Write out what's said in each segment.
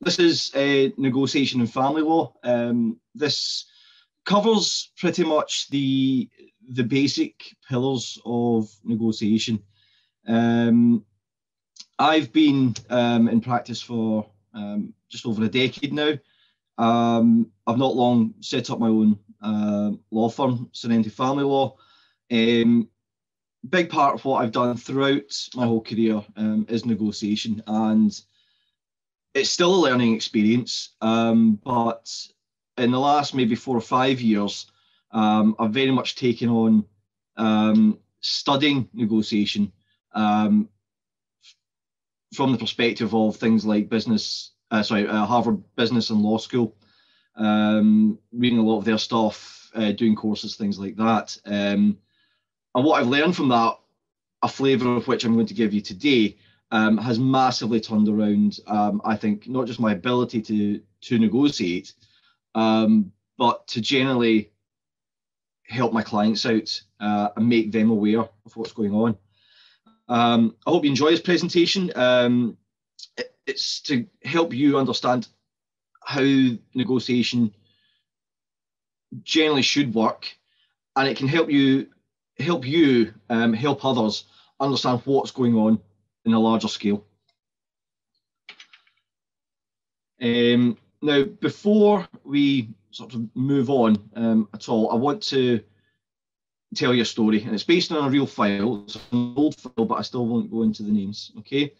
this is a negotiation and family law. Um, this covers pretty much the the basic pillars of negotiation. Um, I've been um, in practice for um, just over a decade now. Um, I've not long set up my own uh, law firm, Serenity Family Law. Um, big part of what I've done throughout my whole career um, is negotiation, and it's still a learning experience. Um, but in the last maybe four or five years, um, I've very much taken on um, studying negotiation um, from the perspective of things like business, uh, sorry, uh, Harvard Business and Law School, um, reading a lot of their stuff, uh, doing courses, things like that. Um, and what I've learned from that, a flavour of which I'm going to give you today, um, has massively turned around. Um, I think not just my ability to to negotiate, um, but to generally help my clients out uh, and make them aware of what's going on. Um, I hope you enjoy this presentation. Um, it, it's to help you understand how negotiation generally should work, and it can help you help you um, help others understand what's going on in a larger scale. Um, now, before we sort of move on um, at all, I want to tell you a story, and it's based on a real file. It's an old file, but I still won't go into the names. Okay.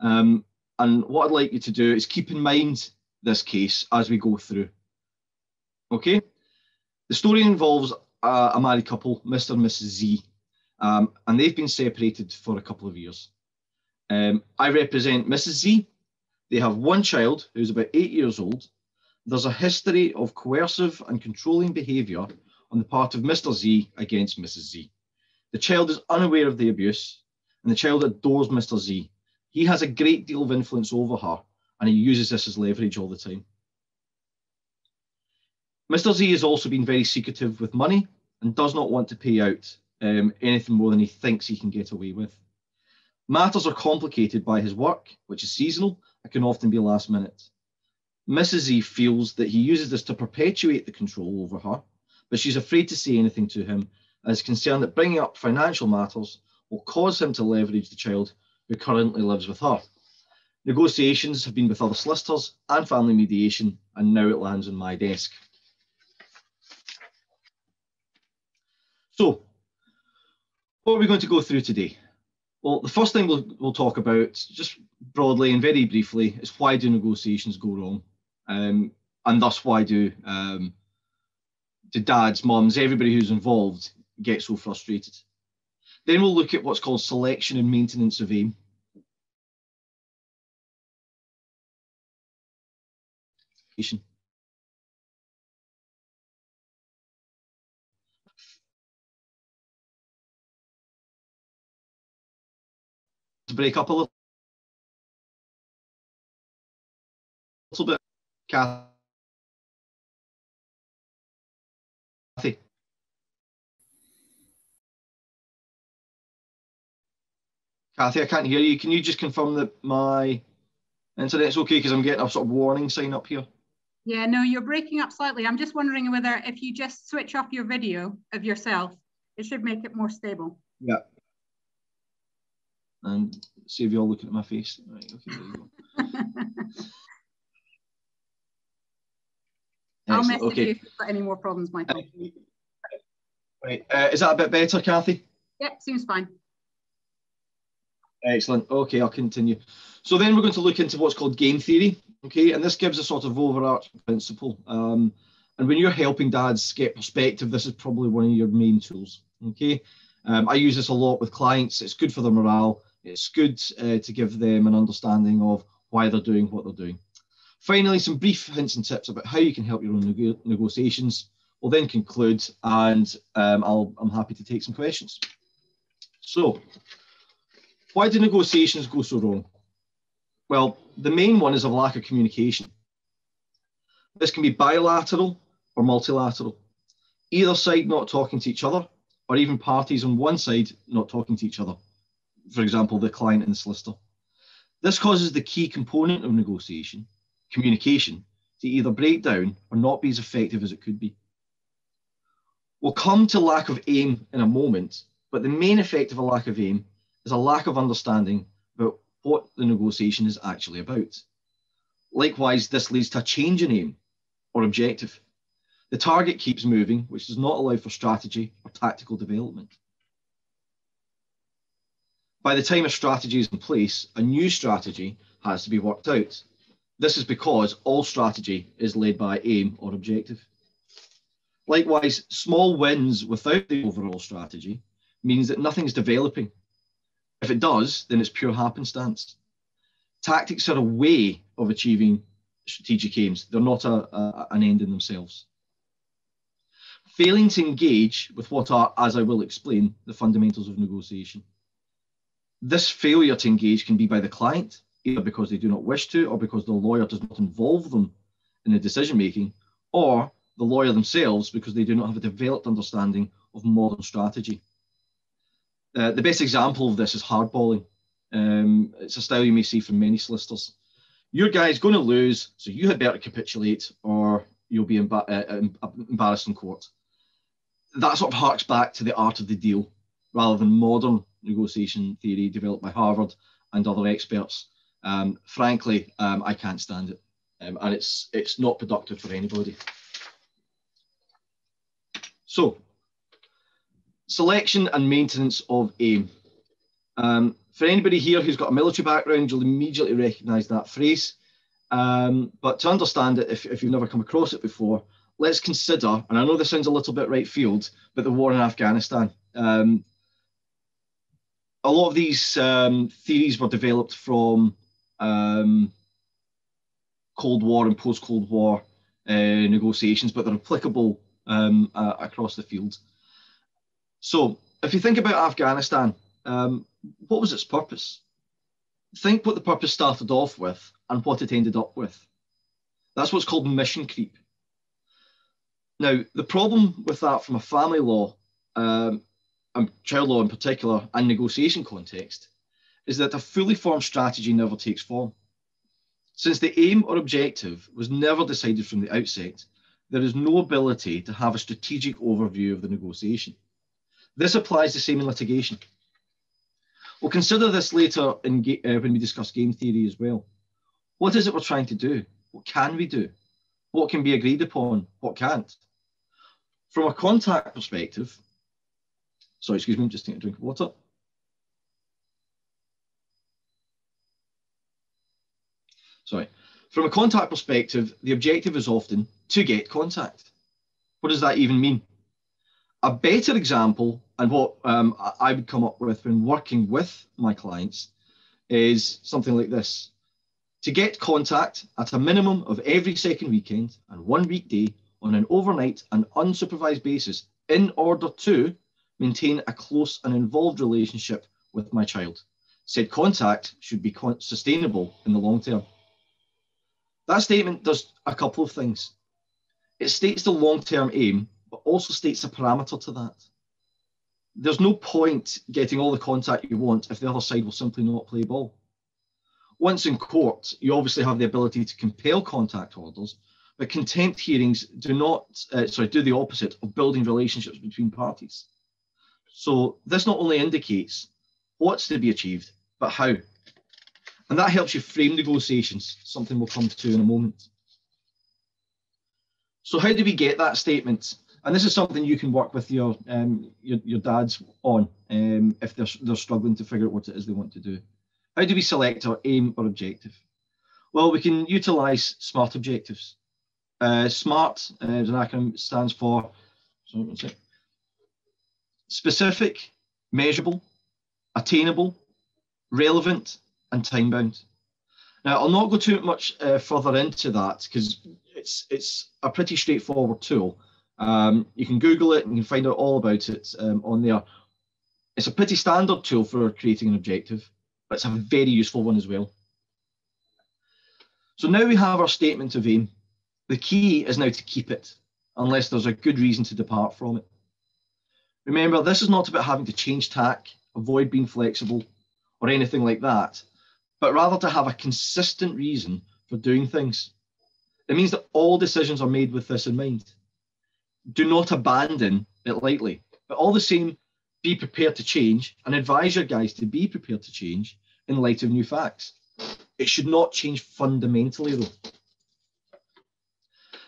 Um, and what I'd like you to do is keep in mind this case as we go through. Okay. The story involves a, a married couple, Mr. and Mrs. Z, um, and they've been separated for a couple of years. Um, I represent Mrs. Z. They have one child who's about eight years old. There's a history of coercive and controlling behaviour on the part of Mr. Z against Mrs. Z. The child is unaware of the abuse and the child adores Mr. Z. He has a great deal of influence over her and he uses this as leverage all the time. Mr. Z has also been very secretive with money and does not want to pay out um, anything more than he thinks he can get away with. Matters are complicated by his work, which is seasonal and can often be last minute. Mrs. E feels that he uses this to perpetuate the control over her but she's afraid to say anything to him and is concerned that bringing up financial matters will cause him to leverage the child who currently lives with her. Negotiations have been with other solicitors and family mediation, and now it lands on my desk. So, what are we going to go through today? Well, the first thing we'll, we'll talk about, just broadly and very briefly, is why do negotiations go wrong? Um, and thus, why do um, to dads, mums, everybody who's involved get so frustrated. Then we'll look at what's called selection and maintenance of aim. To break up a little, little bit, Kathy. Kathy, I can't hear you. Can you just confirm that my internet's okay? Because I'm getting a sort of warning sign up here. Yeah, no, you're breaking up slightly. I'm just wondering whether if you just switch off your video of yourself, it should make it more stable. Yeah. And see if you all looking at my face. Right, okay, there you go. I'll message okay. you if you've got any more problems, Michael. Right. Uh, is that a bit better, Kathy? Yep, seems fine. Excellent. Okay, I'll continue. So then we're going to look into what's called game theory. Okay, and this gives a sort of overarching principle. Um, and when you're helping dads get perspective, this is probably one of your main tools. Okay, um, I use this a lot with clients. It's good for their morale. It's good uh, to give them an understanding of why they're doing what they're doing. Finally, some brief hints and tips about how you can help your own neg negotiations. We'll then conclude and um, I'll, I'm happy to take some questions. So, why do negotiations go so wrong? Well, the main one is a lack of communication. This can be bilateral or multilateral. Either side not talking to each other, or even parties on one side not talking to each other. For example, the client and the solicitor. This causes the key component of negotiation, communication, to either break down or not be as effective as it could be. We'll come to lack of aim in a moment, but the main effect of a lack of aim is a lack of understanding about what the negotiation is actually about. Likewise, this leads to a change in aim or objective. The target keeps moving, which does not allow for strategy or tactical development. By the time a strategy is in place, a new strategy has to be worked out. This is because all strategy is led by aim or objective. Likewise, small wins without the overall strategy means that nothing's developing. If it does, then it's pure happenstance. Tactics are a way of achieving strategic aims. They're not a, a, an end in themselves. Failing to engage with what are, as I will explain, the fundamentals of negotiation. This failure to engage can be by the client, either because they do not wish to or because the lawyer does not involve them in the decision making, or the lawyer themselves because they do not have a developed understanding of modern strategy. Uh, the best example of this is hardballing. Um, it's a style you may see from many solicitors. Your guy's going to lose, so you had better capitulate or you'll be emba- uh, embarrassed in court. That sort of harks back to the art of the deal rather than modern negotiation theory developed by Harvard and other experts. Um, frankly, um, I can't stand it, um, and it's it's not productive for anybody. So, selection and maintenance of aim. Um, for anybody here who's got a military background, you'll immediately recognise that phrase. Um, but to understand it, if, if you've never come across it before, let's consider, and I know this sounds a little bit right field, but the war in Afghanistan. Um, a lot of these um, theories were developed from um, Cold War and post Cold War uh, negotiations, but they're applicable um, uh, across the field. So, if you think about Afghanistan, um, what was its purpose? Think what the purpose started off with and what it ended up with. That's what's called mission creep. Now, the problem with that from a family law um, and child law in particular, and negotiation context, is that a fully formed strategy never takes form. Since the aim or objective was never decided from the outset, there is no ability to have a strategic overview of the negotiation. This applies the same in litigation. We'll consider this later in, uh, when we discuss game theory as well. What is it we're trying to do? What can we do? What can be agreed upon? What can't? From a contact perspective, Sorry, excuse me, just taking a drink of water. Sorry. From a contact perspective, the objective is often to get contact. What does that even mean? A better example, and what um, I would come up with when working with my clients, is something like this. To get contact at a minimum of every second weekend and one weekday on an overnight and unsupervised basis in order to maintain a close and involved relationship with my child. Said contact should be sustainable in the long term. That statement does a couple of things. It states the long term aim, but also states a parameter to that. There's no point getting all the contact you want if the other side will simply not play ball. Once in court, you obviously have the ability to compel contact orders, but contempt hearings do not, uh, sorry, do the opposite of building relationships between parties. So this not only indicates what's to be achieved, but how. And that helps you frame negotiations, something we'll come to in a moment. So how do we get that statement? And this is something you can work with your um, your, your dads on um, if they're, they're struggling to figure out what it is they want to do. How do we select our aim or objective? Well, we can utilize SMART objectives. Uh, SMART, uh, an acronym, stands for, sorry, specific, measurable, attainable, relevant, and time bound. Now, I'll not go too much uh, further into that because it's it's a pretty straightforward tool. Um, you can Google it and you can find out all about it um, on there. It's a pretty standard tool for creating an objective, but it's a very useful one as well. So now we have our statement of aim. The key is now to keep it, unless there's a good reason to depart from it. Remember, this is not about having to change tack, avoid being flexible, or anything like that, but rather to have a consistent reason for doing things It means that all decisions are made with this in mind. Do not abandon it lightly, but all the same, be prepared to change and advise your guys to be prepared to change in light of new facts. It should not change fundamentally, though.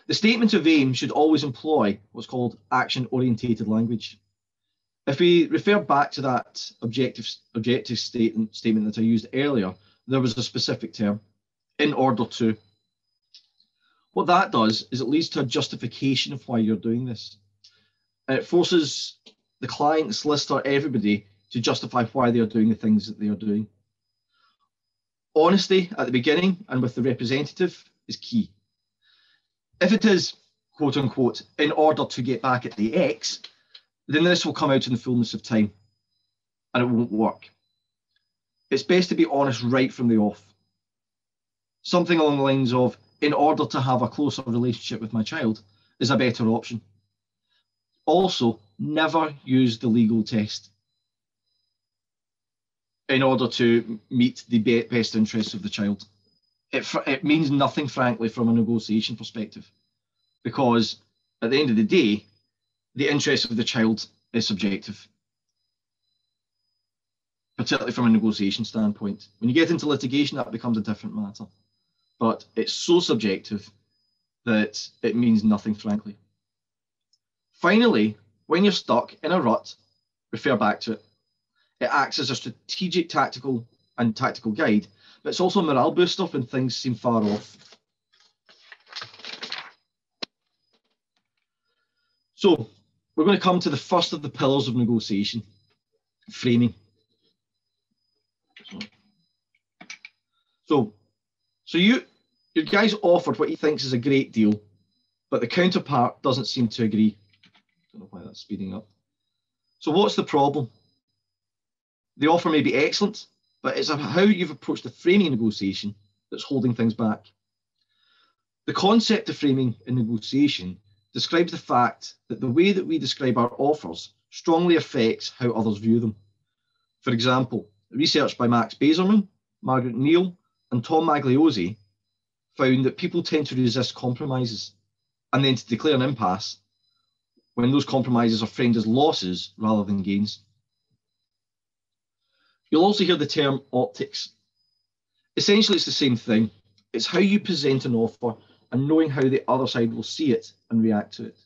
The statement of aim should always employ what's called action orientated language. If we refer back to that objective, objective statement, statement that I used earlier, there was a specific term, in order to. What that does is it leads to a justification of why you're doing this. And it forces the client, the solicitor, everybody to justify why they are doing the things that they are doing. Honesty at the beginning and with the representative is key. If it is, quote unquote, in order to get back at the X, then this will come out in the fullness of time and it won't work. It's best to be honest right from the off. Something along the lines of, in order to have a closer relationship with my child, is a better option. Also, never use the legal test in order to meet the best interests of the child. It, it means nothing, frankly, from a negotiation perspective, because at the end of the day, the interest of the child is subjective, particularly from a negotiation standpoint. When you get into litigation, that becomes a different matter. But it's so subjective that it means nothing, frankly. Finally, when you're stuck in a rut, refer back to it. It acts as a strategic, tactical, and tactical guide, but it's also a morale booster when things seem far off. So, we're going to come to the first of the pillars of negotiation framing. So, so you, your guy's offered what he thinks is a great deal, but the counterpart doesn't seem to agree. I Don't know why that's speeding up. So, what's the problem? The offer may be excellent, but it's how you've approached the framing negotiation that's holding things back. The concept of framing in negotiation describes the fact that the way that we describe our offers strongly affects how others view them. For example, research by Max Bazerman, Margaret Neale, and Tom Magliozzi found that people tend to resist compromises and then to declare an impasse when those compromises are framed as losses rather than gains. You'll also hear the term optics. Essentially, it's the same thing. It's how you present an offer and knowing how the other side will see it and react to it.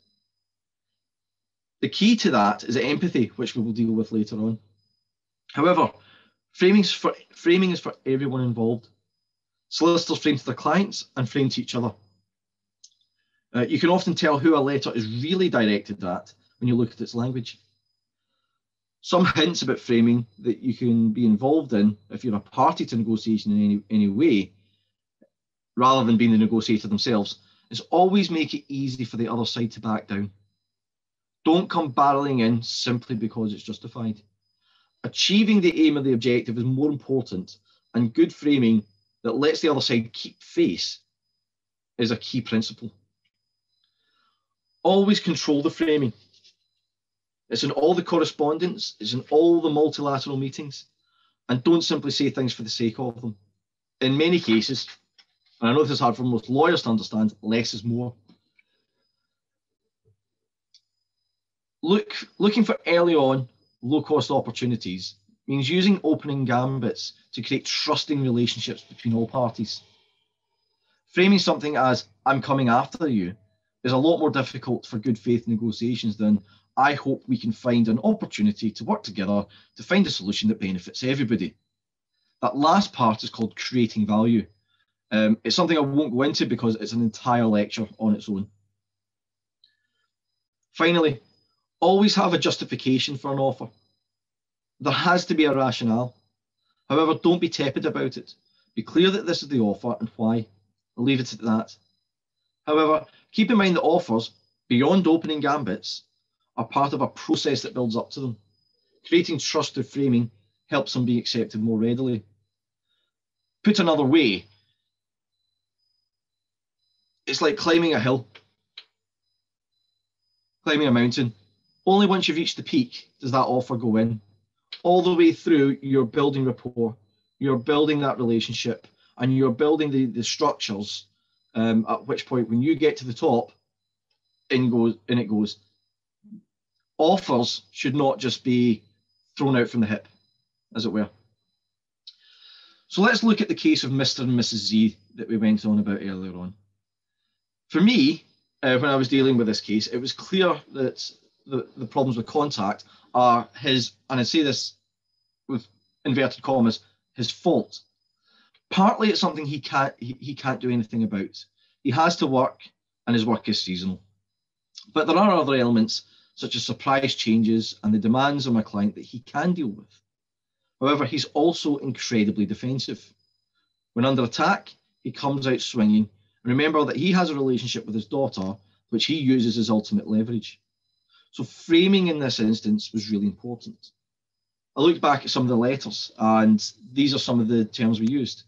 The key to that is empathy, which we will deal with later on. However, framing's for, framing is for everyone involved. Solicitors frame to their clients and frame to each other. Uh, you can often tell who a letter is really directed at when you look at its language. Some hints about framing that you can be involved in if you're a party to negotiation in any, any way rather than being the negotiator themselves, is always make it easy for the other side to back down. Don't come barreling in simply because it's justified. Achieving the aim of the objective is more important, and good framing that lets the other side keep face is a key principle. Always control the framing. It's in all the correspondence, it's in all the multilateral meetings, and don't simply say things for the sake of them. In many cases, and I know this is hard for most lawyers to understand, less is more. Look, looking for early on low cost opportunities means using opening gambits to create trusting relationships between all parties. Framing something as, I'm coming after you, is a lot more difficult for good faith negotiations than, I hope we can find an opportunity to work together to find a solution that benefits everybody. That last part is called creating value. Um, it's something I won't go into because it's an entire lecture on its own. Finally, always have a justification for an offer. There has to be a rationale. However, don't be tepid about it. Be clear that this is the offer and why. I'll leave it at that. However, keep in mind that offers, beyond opening gambits, are part of a process that builds up to them. Creating trust through framing helps them be accepted more readily. Put another way, it's like climbing a hill, climbing a mountain. Only once you've reached the peak does that offer go in. All the way through, you're building rapport, you're building that relationship, and you're building the, the structures Um, at which point, when you get to the top, in goes in it goes. Offers should not just be thrown out from the hip, as it were. So let's look at the case of Mr. and Mrs. Z that we went on about earlier on. For me, uh, when I was dealing with this case, it was clear that the, the problems with contact are his, and I say this with inverted commas, his fault. Partly it's something he can't he, he can't do anything about. He has to work and his work is seasonal. But there are other elements such as surprise changes and the demands on my client that he can deal with. However, he's also incredibly defensive. When under attack, he comes out swinging. Remember that he has a relationship with his daughter, which he uses as ultimate leverage. So framing in this instance was really important. I looked back at some of the letters, and these are some of the terms we used.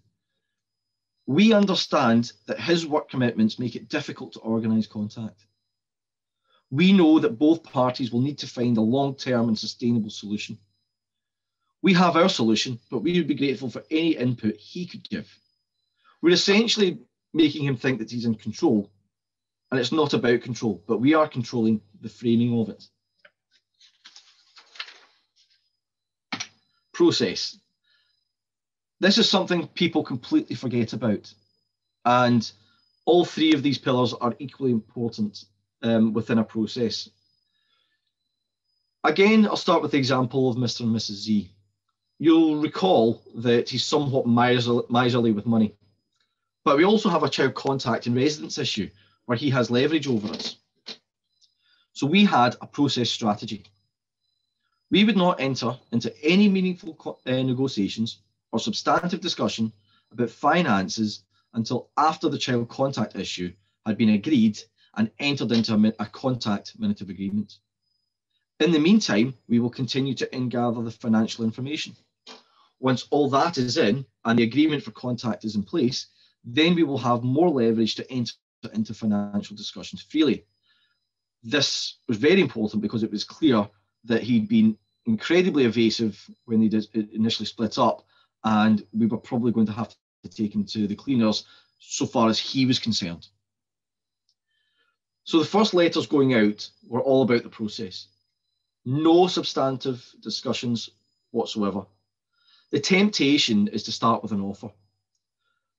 We understand that his work commitments make it difficult to organise contact. We know that both parties will need to find a long term and sustainable solution. We have our solution, but we would be grateful for any input he could give. We're essentially making him think that he's in control, and it's not about control, but we are controlling the framing of it. Process. This is something people completely forget about, and all three of these pillars are equally important um, within a process. Again, I'll start with the example of Mr. and Mrs. Z. You'll recall that he's somewhat miserly with money. But we also have a child contact and residence issue where he has leverage over us. So we had a process strategy. We would not enter into any meaningful uh, negotiations or substantive discussion about finances until after the child contact issue had been agreed and entered into a, a contact minute of agreement. In the meantime, we will continue to gather the financial information. Once all that is in and the agreement for contact is in place, then we will have more leverage to enter into financial discussions freely. This was very important because it was clear that he'd been incredibly evasive when they did initially split up, and we were probably going to have to take him to the cleaners so far as he was concerned. So the first letters going out were all about the process. No substantive discussions whatsoever. The temptation is to start with an offer.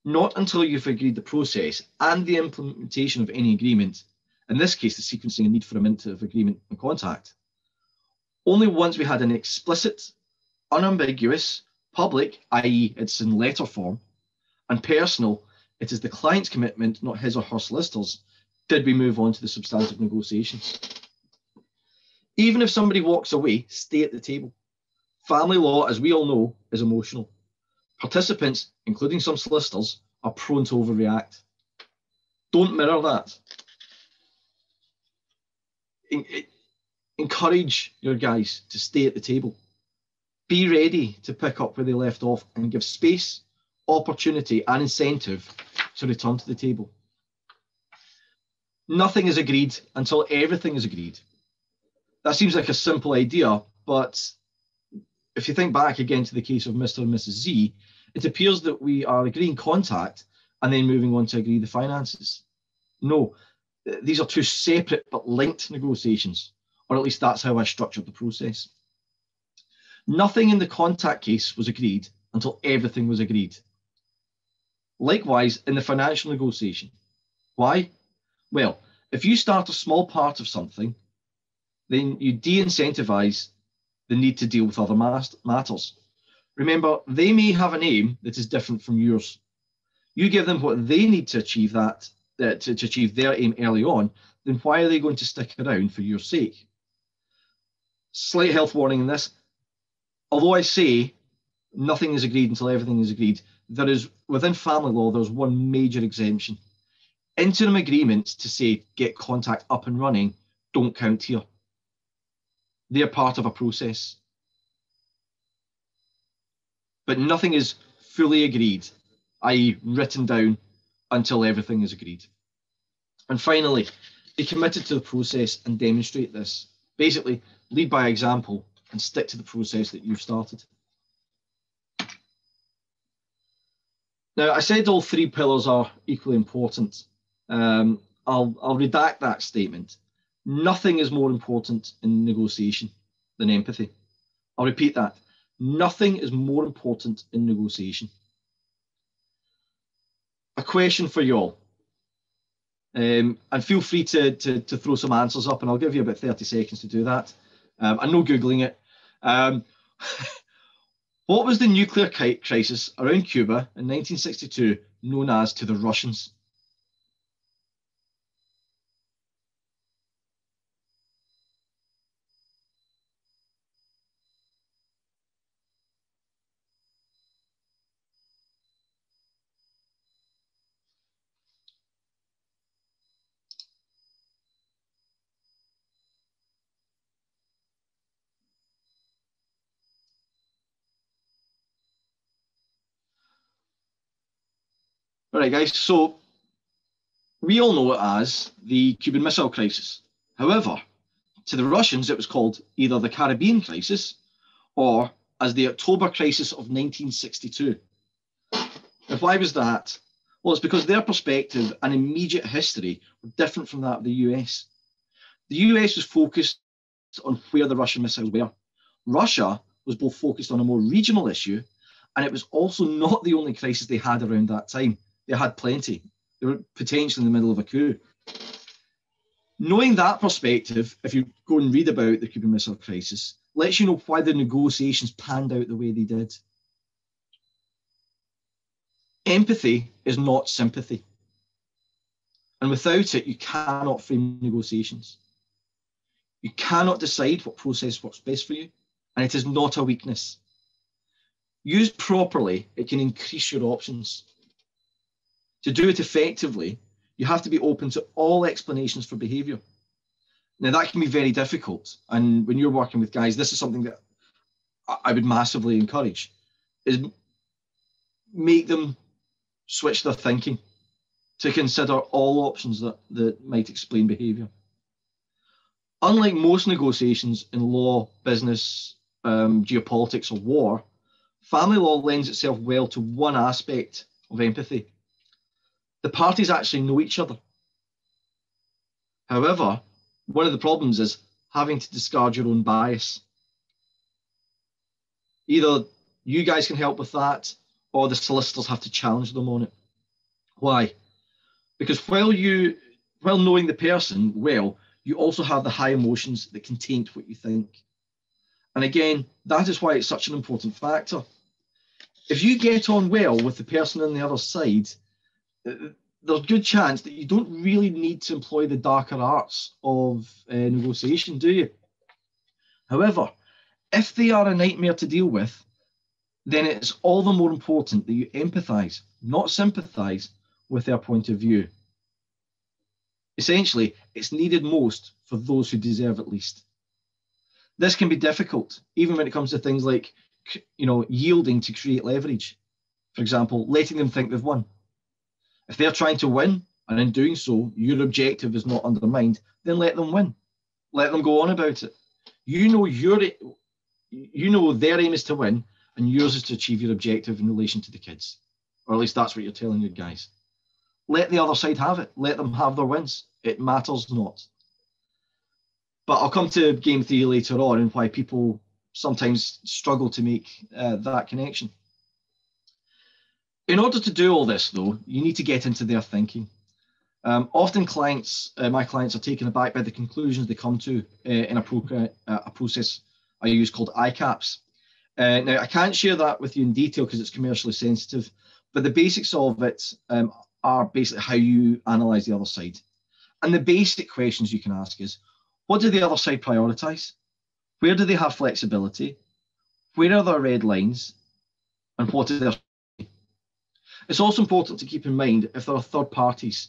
Not until you've agreed the process and the implementation of any agreement, in this case, the sequencing and need for a minute of agreement and contact. Only once we had an explicit, unambiguous, public, i.e., it's in letter form, and personal, it is the client's commitment, not his or her solicitors, did we move on to the substantive negotiations. Even if somebody walks away, stay at the table. Family law, as we all know, is emotional. Participants, including some solicitors, are prone to overreact. Don't mirror that. Eh, encourage your guys to stay at the table. Be ready to pick up where they left off and give space, opportunity, and incentive to return to the table nothing is agreed until everything is agreed. That seems like a simple idea, but if you think back again to the case of Mr. and Mrs. Z, it appears that we are agreeing contact and then moving on to agree the finances. No, these are two separate but linked negotiations, or at least that's how I structured the process. Nothing in the contact case was agreed until everything was agreed. Likewise, in the financial negotiation. Why? Well, if you start a small part of something, then you de incentivize the need to deal with other matters. Remember, they may have an aim that is different from yours. You give them what they need to achieve that uh, to, to achieve their aim early on, then why are they going to stick around for your sake? Slight health warning in this. Although I say nothing is agreed until everything is agreed, there is within family law, there's one major exemption interim agreements to say get contact up and running don't count here. They're part of a process. But nothing is fully agreed, i.e., written down until everything is agreed. And finally, be committed to the process and demonstrate this. Basically, lead by example and stick to the process that you've started. Now, I said all three pillars are equally important. Um, I'll, I'll redact that statement. Nothing is more important in negotiation than empathy. I'll repeat that. Nothing is more important in negotiation. A question for you all. Um, and feel free to, to, to, throw some answers up, and I'll give you about 30 seconds to do that. Um, I'm no Googling it. Um, what was the nuclear crisis around Cuba in 1962 known as to the Russians? All right, guys. So we all know it as the Cuban Missile Crisis. However, to the Russians, it was called either the Caribbean Crisis or as the October Crisis of 1962. And why was that? Well, it's because their perspective and immediate history were different from that of the US. The US was focused on where the Russian missiles were. Russia was both focused on a more regional issue, and it was also not the only crisis they had around that time. They had plenty. They were potentially in the middle of a coup. Knowing that perspective, if you go and read about the Cuban Missile Crisis, lets you know why the negotiations panned out the way they did. Empathy is not sympathy. And without it, you cannot frame negotiations. You cannot decide what process works best for you, and it is not a weakness. Used properly, it can increase your options. To do it effectively, you have to be open to all explanations for behavior. Now, that can be very difficult. And when you're working with guys, this is something that I would massively encourage is make them switch their thinking to consider all options that, that might explain behavior. Unlike most negotiations in law, business, um, geopolitics, or war, family law lends itself well to one aspect of empathy, the parties actually know each other. However, one of the problems is having to discard your own bias. Either you guys can help with that, or the solicitors have to challenge them on it. Why? Because while you, while knowing the person well, you also have the high emotions that can taint what you think. And again, that is why it's such an important factor. If you get on well with the person on the other side, there's good chance that you don't really need to employ the darker arts of uh, negotiation, do you? However, if they are a nightmare to deal with, then it's all the more important that you empathise, not sympathise, with their point of view. Essentially, it's needed most for those who deserve it least. This can be difficult, even when it comes to things like, you know, yielding to create leverage. For example, letting them think they've won if they're trying to win, and in doing so, your objective is not undermined, then let them win. Let them go on about it. You know your, you know their aim is to win, and yours is to achieve your objective in relation to the kids, or at least that's what you're telling your guys. Let the other side have it. Let them have their wins. It matters not. But I'll come to game theory later on and why people sometimes struggle to make uh, that connection. In order to do all this, though, you need to get into their thinking. Um, often, clients, uh, my clients, are taken aback by the conclusions they come to uh, in a, pro- uh, a, process I use called ICAPS. Uh, now, I can't share that with you in detail because it's commercially sensitive, but the basics of it um, are basically how you analyze the other side. And the basic questions you can ask is what do the other side prioritize? Where do they have flexibility? Where are their red lines? And what are their it's also important to keep in mind if there are third parties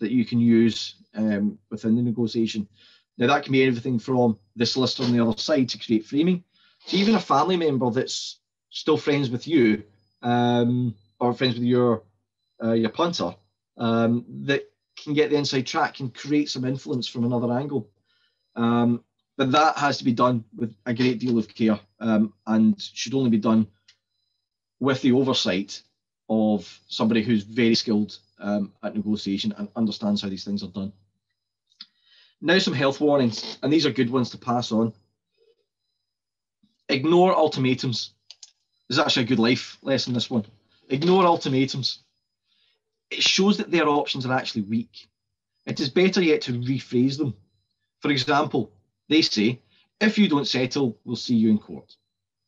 that you can use um, within the negotiation. Now, that can be anything from the solicitor on the other side to create framing, to even a family member that's still friends with you um, or friends with your uh, your punter um, that can get the inside track and create some influence from another angle. Um, but that has to be done with a great deal of care um, and should only be done with the oversight of somebody who's very skilled um, at negotiation and understands how these things are done. Now some health warnings, and these are good ones to pass on. Ignore ultimatums. There's actually a good life lesson, this one. Ignore ultimatums. It shows that their options are actually weak. It is better yet to rephrase them. For example, they say, if you don't settle, we'll see you in court.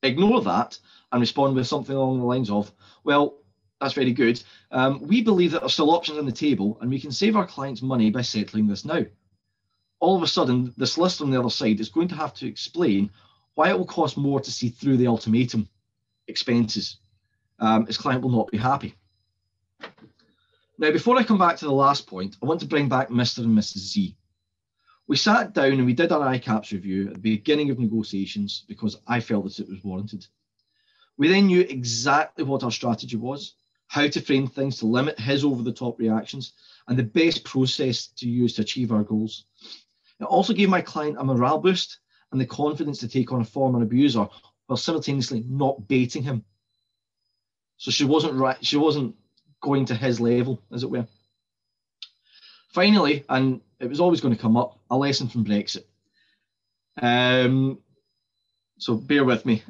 Ignore that and respond with something along the lines of, well, that's very good. Um, we believe that there are still options on the table and we can save our clients money by settling this now. All of a sudden, this list on the other side is going to have to explain why it will cost more to see through the ultimatum expenses. Um, his client will not be happy. Now, before I come back to the last point, I want to bring back Mr. and Mrs. Z. We sat down and we did our ICAPS review at the beginning of negotiations because I felt that it was warranted. We then knew exactly what our strategy was how to frame things to limit his over the top reactions, and the best process to use to achieve our goals. It also gave my client a morale boost and the confidence to take on a former abuser while simultaneously not baiting him. So she wasn't right, she wasn't going to his level, as it were. Finally, and it was always going to come up, a lesson from Brexit. Um, so bear with me.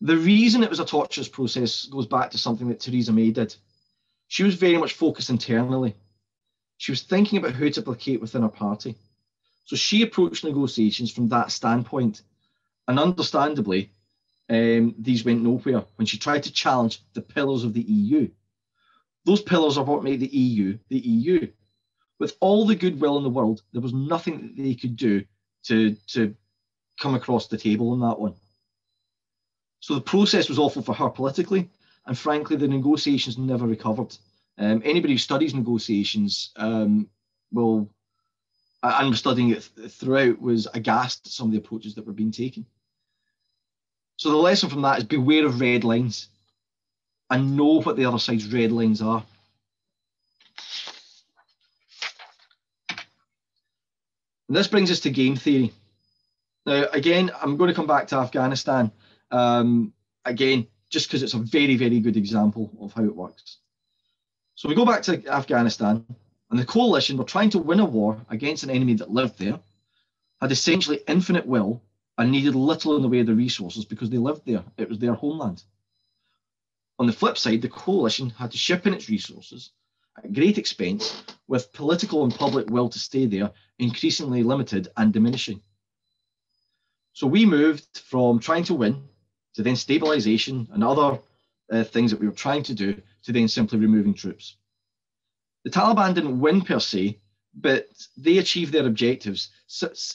The reason it was a torturous process goes back to something that Theresa May did. She was very much focused internally. She was thinking about who to placate within her party. So she approached negotiations from that standpoint. And understandably, um, these went nowhere when she tried to challenge the pillars of the EU. Those pillars are what made the EU the EU. With all the goodwill in the world, there was nothing that they could do to, to come across the table on that one. So the process was awful for her politically, and frankly, the negotiations never recovered. Um, anybody who studies negotiations um, will, and was studying it th- throughout, was aghast at some of the approaches that were being taken. So the lesson from that is beware of red lines and know what the other side's red lines are. And this brings us to game theory. Now, again, I'm going to come back to Afghanistan. Um, again, just because it's a very, very good example of how it works. So we go back to Afghanistan, and the coalition were trying to win a war against an enemy that lived there, had essentially infinite will, and needed little in the way of the resources because they lived there. It was their homeland. On the flip side, the coalition had to ship in its resources at great expense, with political and public will to stay there increasingly limited and diminishing. So we moved from trying to win to then stabilization and other uh, things that we were trying to do to then simply removing troops. The Taliban didn't win per se, but they achieved their objectives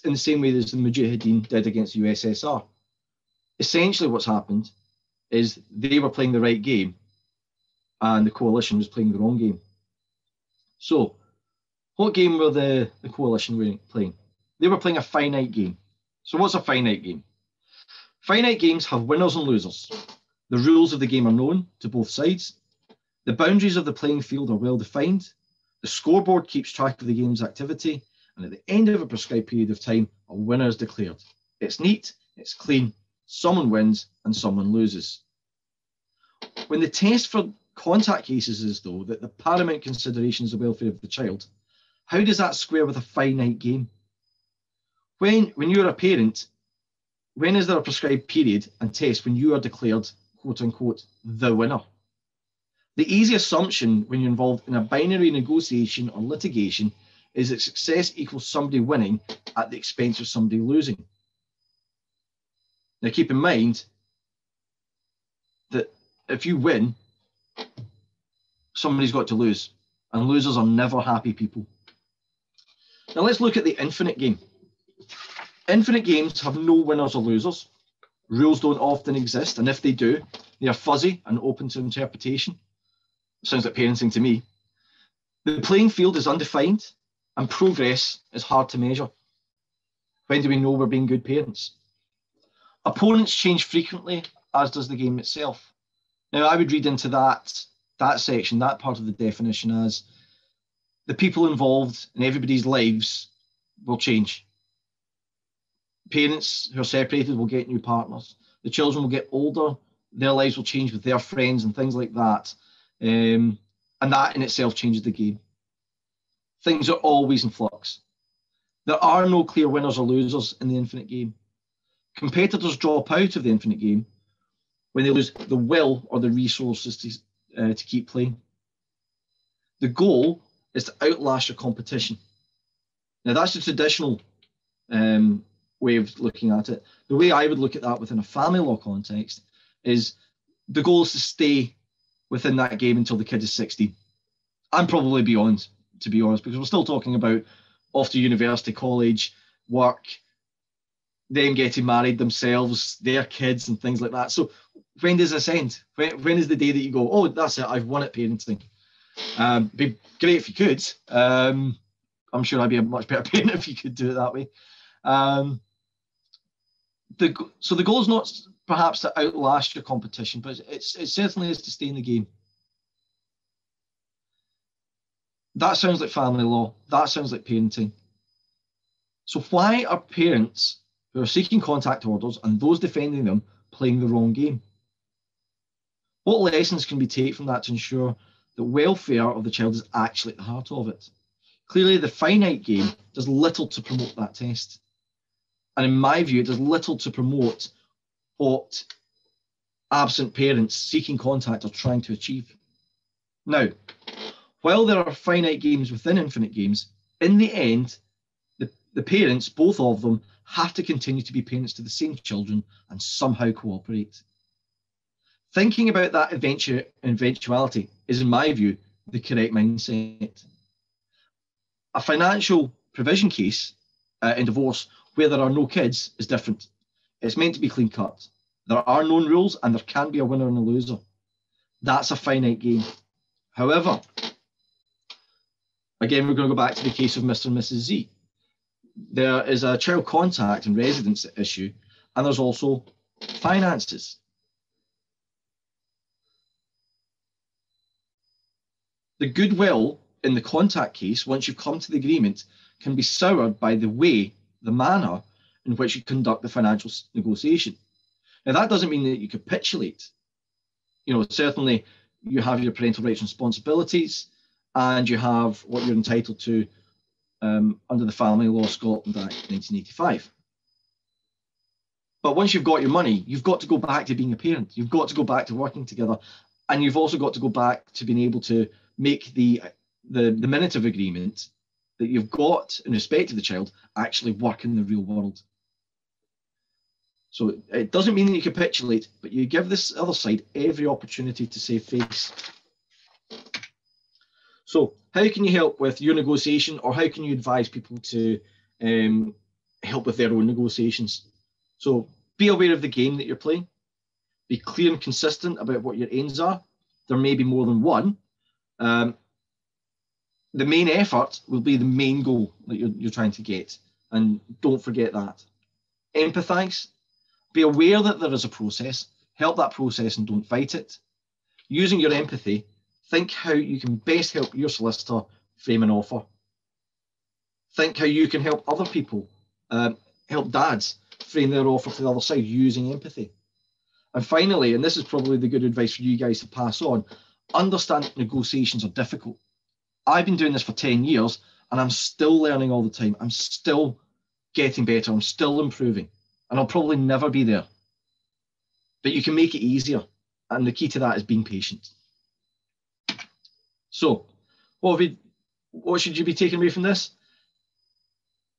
in the same way as the Mujahideen did against the USSR. Essentially, what's happened is they were playing the right game and the coalition was playing the wrong game. So, what game were the, the coalition playing? They were playing a finite game. So, what's a finite game? Finite games have winners and losers. The rules of the game are known to both sides. The boundaries of the playing field are well defined. The scoreboard keeps track of the game's activity. And at the end of a prescribed period of time, a winner is declared. It's neat, it's clean, someone wins and someone loses. When the test for contact cases is, though, that the paramount consideration is the welfare of the child, how does that square with a finite game? When, when you're a parent, when is there a prescribed period and test when you are declared, quote unquote, the winner? The easy assumption when you're involved in a binary negotiation or litigation is that success equals somebody winning at the expense of somebody losing. Now, keep in mind that if you win, somebody's got to lose, and losers are never happy people. Now, let's look at the infinite game. Infinite games have no winners or losers. Rules don't often exist, and if they do, they are fuzzy and open to interpretation. Sounds like parenting to me. The playing field is undefined, and progress is hard to measure. When do we know we're being good parents? Opponents change frequently, as does the game itself. Now, I would read into that that section, that part of the definition, as the people involved in everybody's lives will change parents who are separated will get new partners. The children will get older. Their lives will change with their friends and things like that. Um, and that in itself changes the game. things are always in flux. There are no clear winners or losers in the infinite game. Competitors drop out of the infinite game when they lose the will or the resources to, uh, to keep playing. The goal is to outlast your competition. Now, that's the traditional um, way of looking at it. The way I would look at that within a family law context is the goal is to stay within that game until the kid is 16. I'm probably beyond, to be honest, because we're still talking about off to university, college, work, them getting married themselves, their kids, and things like that. So when does this end? When, when is the day that you go, oh, that's it, I've won at parenting? Um, be great if you could. Um, I'm sure I'd be a much better parent if you could do it that way. Um, the, so the goal is not perhaps to outlast your competition, but it's, it certainly is to stay in the game. That sounds like family law. That sounds like parenting. So why are parents who are seeking contact orders and those defending them playing the wrong game? What lessons can we take from that to ensure the welfare of the child is actually at the heart of it? Clearly, the finite game does little to promote that test. And in my view, it does little to promote what absent parents seeking contact are trying to achieve. Now, while there are finite games within infinite games, in the end, the, the parents, both of them, have to continue to be parents to the same children and somehow cooperate. Thinking about that eventu- eventuality is, in my view, the correct mindset. A financial provision case uh, in divorce where there are no kids is different. It's meant to be clean cut. There are known rules and there can be a winner and a loser. That's a finite game. However, again, we're going to go back to the case of Mr. and Mrs. Z. There is a child contact and residence issue, and there's also finances. The goodwill in the contact case, once you've come to the agreement, can be soured by the way, the manner in which you conduct the financial negotiation. Now, that doesn't mean that you capitulate. You know, certainly you have your parental rights and responsibilities, and you have what you're entitled to um, under the Family Law Scotland Act 1985. But once you've got your money, you've got to go back to being a parent. You've got to go back to working together, and you've also got to go back to being able to make the the, the minute of agreement that you've got in respect to the child actually work in the real world. So it doesn't mean that you capitulate, but you give this other side every opportunity to save face. So how can you help with your negotiation or how can you advise people to um, help with their own negotiations? So be aware of the game that you're playing. Be clear and consistent about what your aims are. There may be more than one. Um, the main effort will be the main goal that you're, you're trying to get. And don't forget that. Empathize be aware that there is a process, help that process and don't fight it. Using your empathy, think how you can best help your solicitor frame an offer. Think how you can help other people, um, help dads frame their offer to the other side using empathy. And finally, and this is probably the good advice for you guys to pass on, understand negotiations are difficult. I've been doing this for 10 years and I'm still learning all the time. I'm still getting better. I'm still improving and I'll probably never be there. But you can make it easier. And the key to that is being patient. So, what, we, what should you be taking away from this?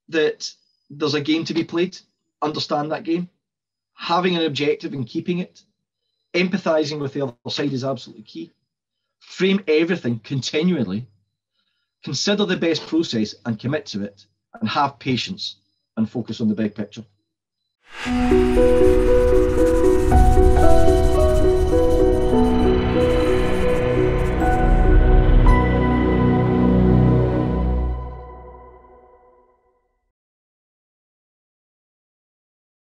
That there's a game to be played, understand that game, having an objective and keeping it, empathizing with the other side is absolutely key. Frame everything continually, consider the best process and commit to it, and have patience and focus on the big picture.